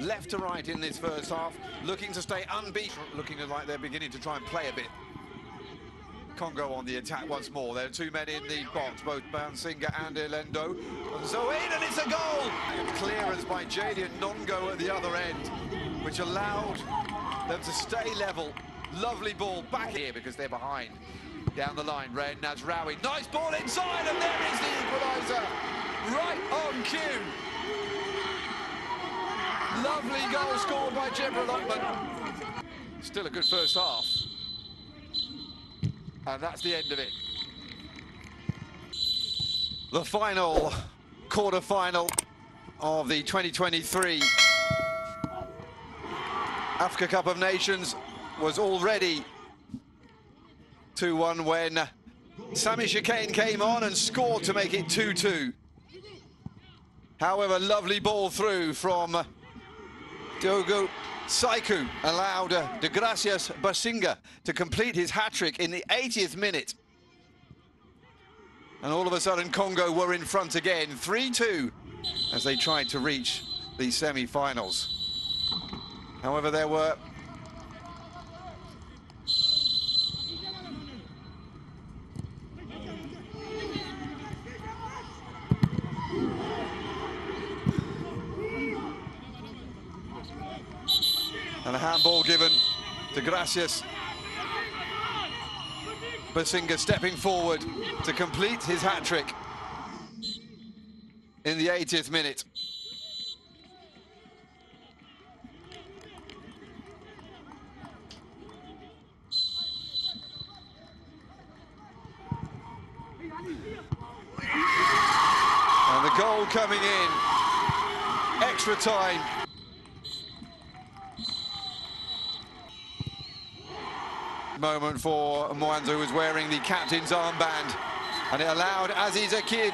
left to right in this first half, looking to stay unbeaten, looking like they're beginning to try and play a bit. Congo on the attack once more. There are two men in the box, both Bansinga and Elendo. So in, and it's a goal! Clearance by Jadian Nongo at the other end, which allowed them to stay level. Lovely ball back here because they're behind. Down the line, Ren Nazraoui. Nice ball inside, and there is the equaliser. Right on cue. Lovely goal scored by Jibril Othman. Still a good first half. And that's the end of it. The final quarter-final of the 2023 Africa Cup of Nations was already 2-1 when Sami Chikane came on and scored to make it 2-2. However, lovely ball through from Diogo Saiku allowed uh, De Gracias Basinga to complete his hat-trick in the 80th minute. And all of a sudden, Congo were in front again, 3-2, as they tried to reach the semi-finals. However, there were And a handball given to Gracias. Basinga stepping forward to complete his hat-trick in the 80th minute. And the goal coming in. Extra time. Moment for Mwanza, who was wearing the captain's armband. And it allowed Aziz Akid